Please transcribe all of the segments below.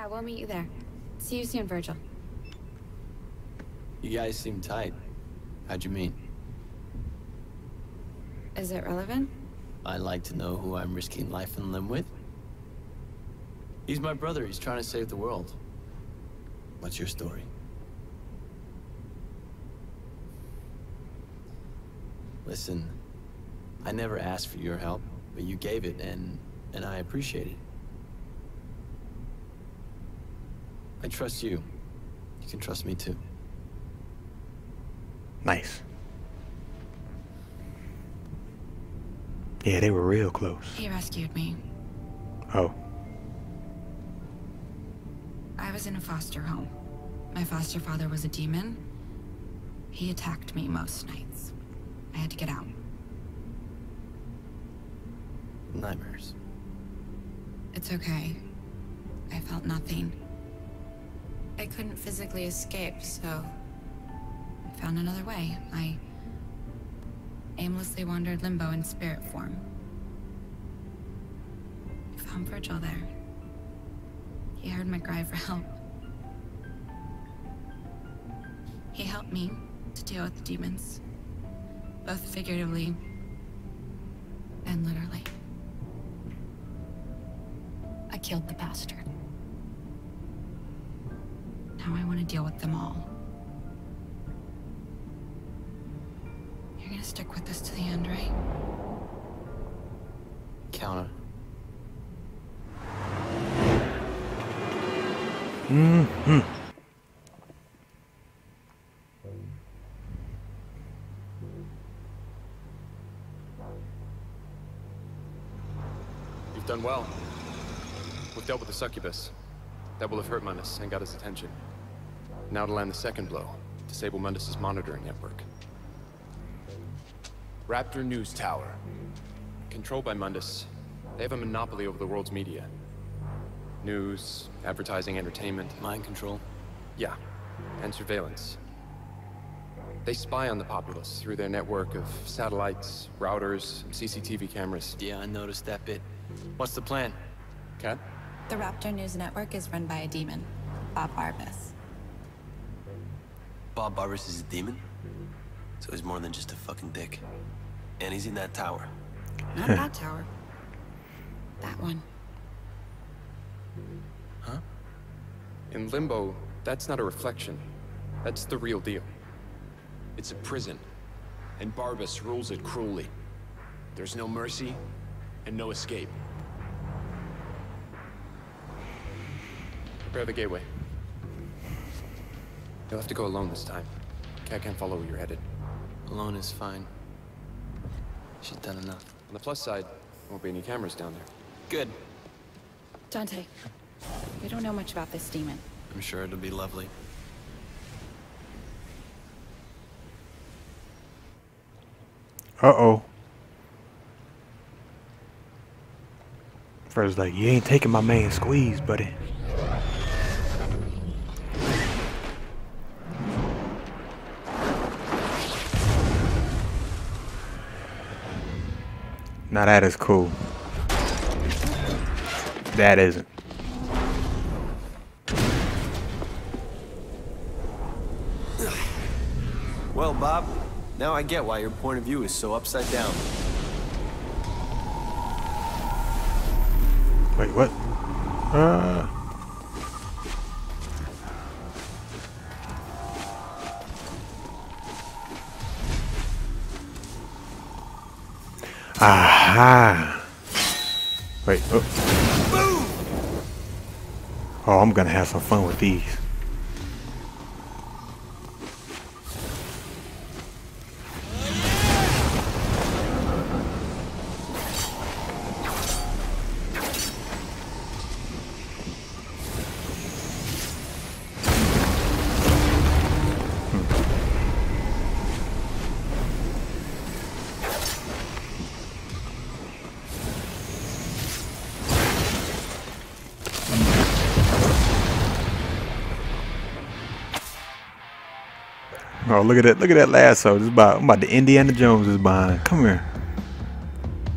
Yeah, we'll meet you there. See you soon, Vergil. You guys seem tight. How'd you meet? Is it relevant? I like to know who I'm risking life and limb with. He's my brother. He's trying to save the world. What's your story? Listen, I never asked for your help, but you gave it, and and I appreciate it. I trust you. You can trust me too. Nice. Yeah, they were real close. He rescued me. Oh. I was in a foster home. My foster father was a demon. He attacked me most nights. I had to get out. Nightmares. It's okay. I felt nothing. I couldn't physically escape, so I found another way. I aimlessly wandered limbo in spirit form. I found Vergil there. He heard my cry for help. He helped me to deal with the demons, both figuratively and literally. I killed the bastard. Now I want to deal with them all. You're gonna stick with this to the end, right? Counter. Mm-hmm. You've done well. We've dealt with the succubus. That will have hurt Mundus and got his attention. Now to land the second blow. Disable Mundus's monitoring network. Raptor News Tower. Controlled by Mundus, they have a monopoly over the world's media. News, advertising, entertainment. Mind control. Yeah, and surveillance. They spy on the populace through their network of satellites, routers, and CCTV cameras. Yeah, I noticed that bit. What's the plan? Kat? The Raptor News Network is run by a demon, Bob Barbas. Bob Barbas is a demon? So he's more than just a fucking dick. And he's in that tower. Not that tower. That one. Huh? In Limbo, that's not a reflection. That's the real deal. It's a prison, and Barbas rules it cruelly. There's no mercy, and no escape. Prepare the gateway. You'll have to go alone this time. Kat can't follow where you're headed. Alone is fine. She's done enough. On the plus side, there won't be any cameras down there. Good. Dante, we don't know much about this demon. I'm sure it'll be lovely. Uh-oh. Fred's like, you ain't taking my man squeeze, buddy. Now that is cool. That isn't. Well, Bob, now I get why your point of view is so upside down. Wait, what? Uh. Aha. Wait. Oh. oh, I'm gonna have some fun with these. Oh, look at that! Look at that lasso. This about I'm about the Indiana Jones is behind. Come here.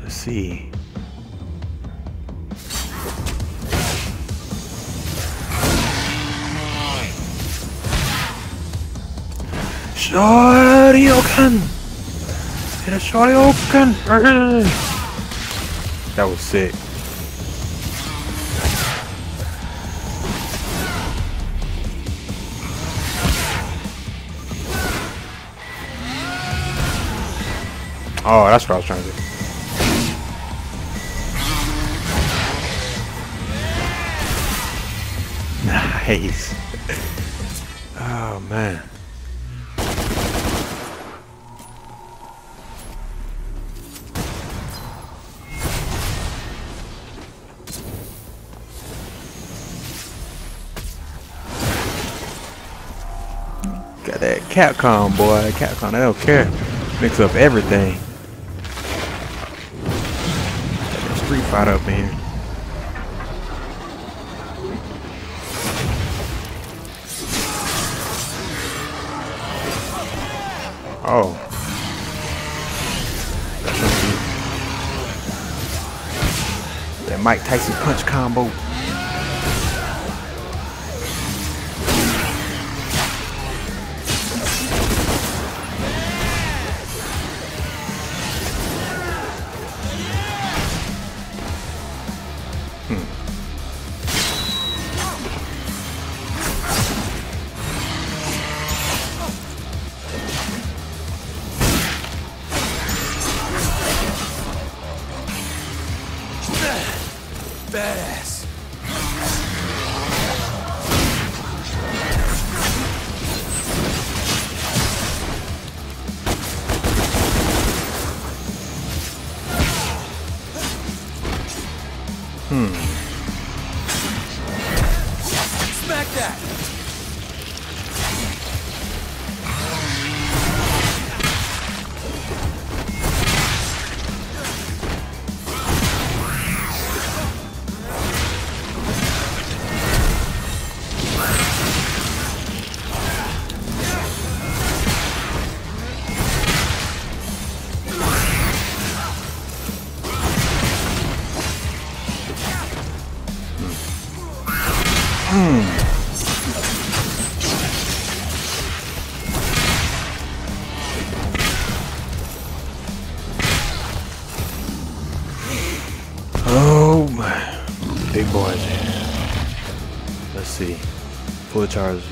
Let's see. Shoryuken! Hit a Shoryuken! That was sick. Oh, that's what I was trying to do. Nice. Oh man. Got that Capcom boy, Capcom, they don't care. Mix up everything. Got fight up in here. Oh. That Mike Tyson punch combo. That. Boys. Let's see. Full charge.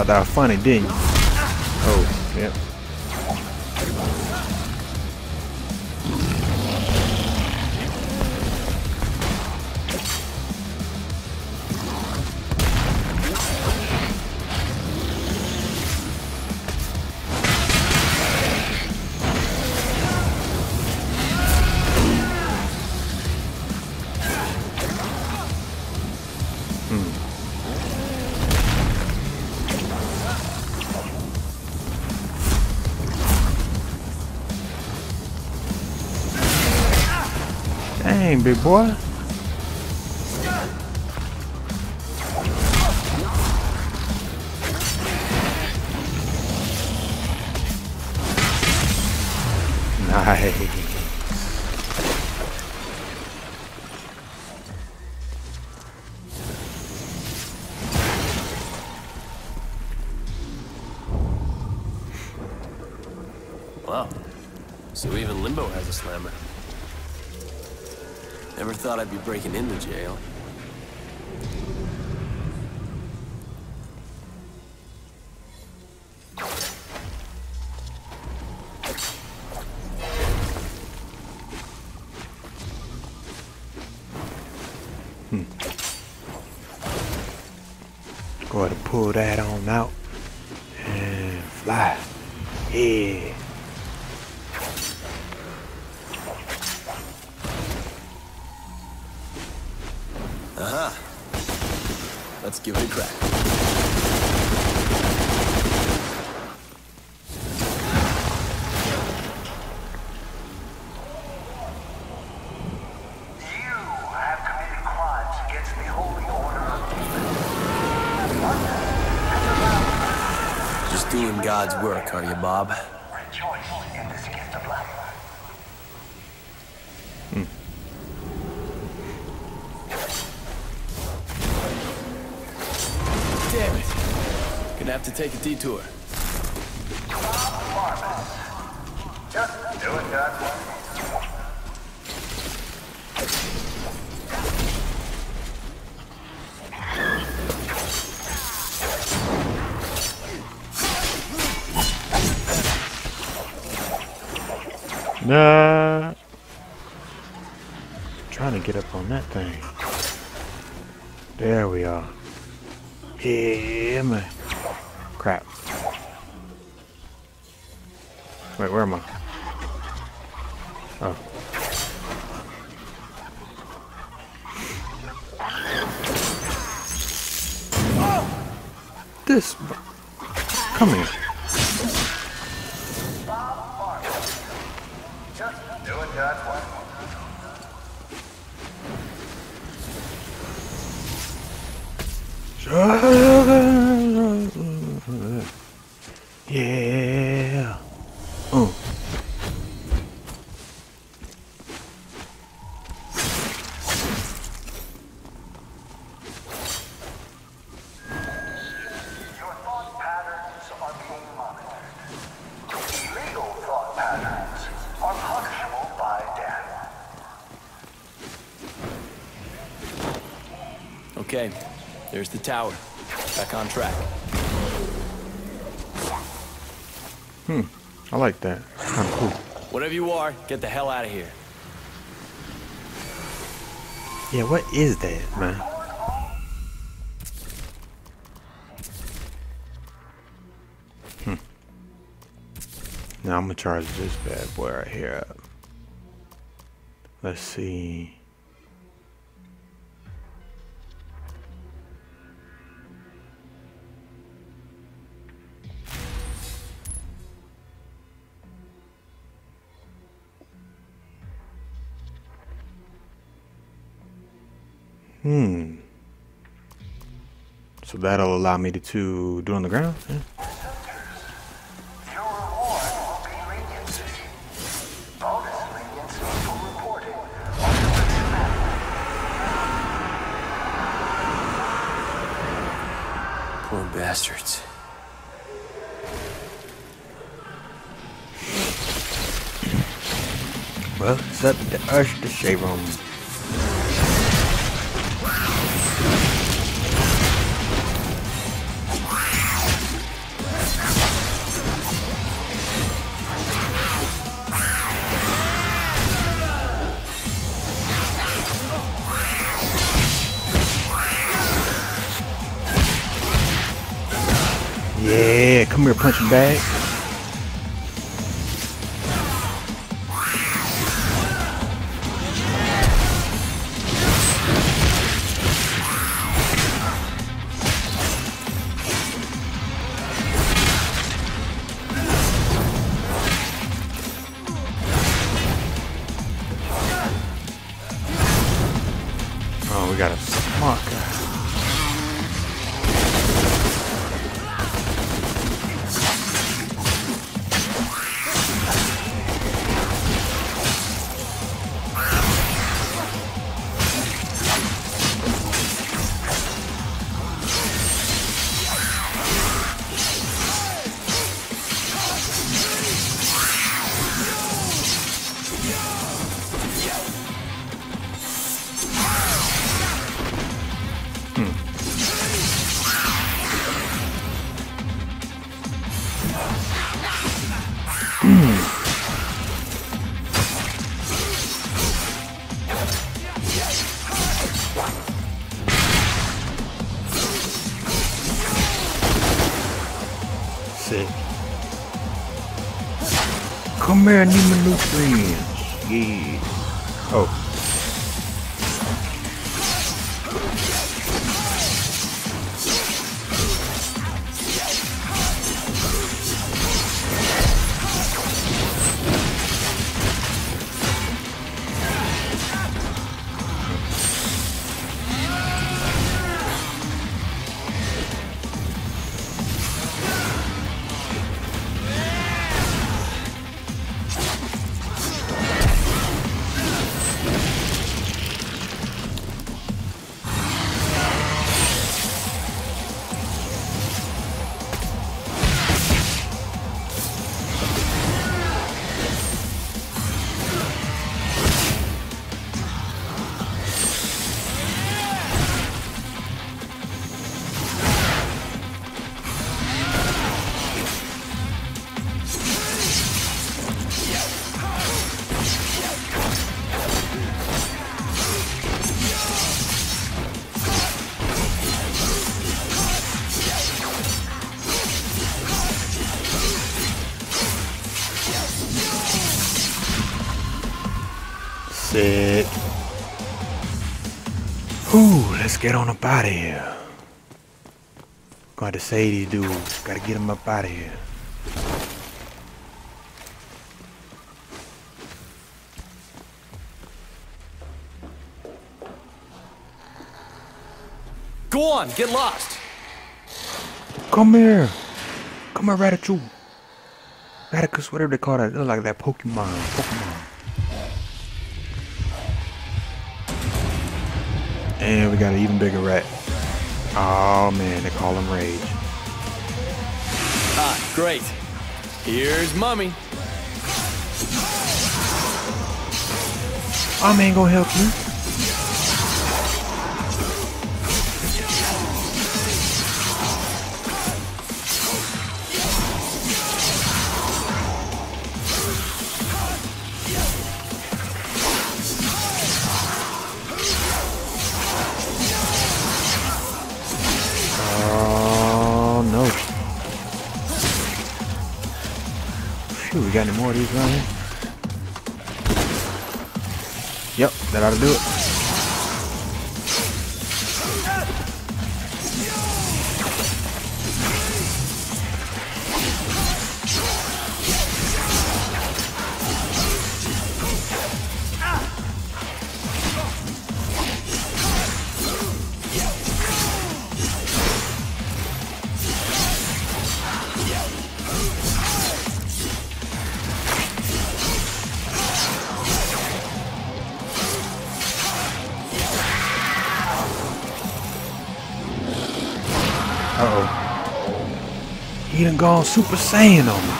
Thought that was funny, didn't you? Oh, yep. Dang, big boy. Nice. Wow. So even Limbo has a slammer. Never thought I'd be breaking into jail. Go ahead and pull that on out and fly. Yeah. Uh-huh. Let's give it a crack. You have committed crimes against the holy order of Just doing God's work, are you, Bob? Rejoice in this gift of life. Damn it. Gonna have to take a detour. Just God's work. Nah. Trying to get up on that thing. There we are. Man. Crap. Wait, where am I? Oh. This. Come here. Yeah. there's the tower. Back on track. Hmm. I like that. Kind of cool. Whatever you are, get the hell out of here. Yeah, what is that, man? Hmm. Now I'm gonna charge this bad boy right here up. Let's see. Hmm. So that'll allow me to, to do on the ground? Yeah. Poor bastards. Well, it's up to us to save them. Here, punching bag. Oh, we got a Hmm. Hmm. Come here, I need my new friends. Get on up out of here. Going to say these dudes. Gotta get them up out of here. Go on, get lost. Come here. Come here, Ratatouille. Raticus, whatever they call that. It look like that Pokemon. Pokemon. And we got an even bigger rat. Oh man, they call him Rage. Ah, great. Here's Mummy. Oh man, gonna help you. We got any more of these around here? Yep, that ought to do it. Uh-oh. He done gone Super Saiyan on me.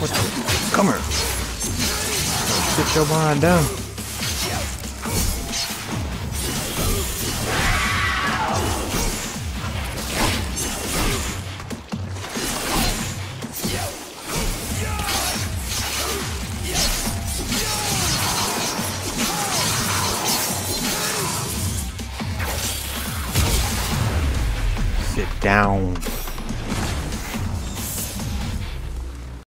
What the? Come here. Sit your mind down.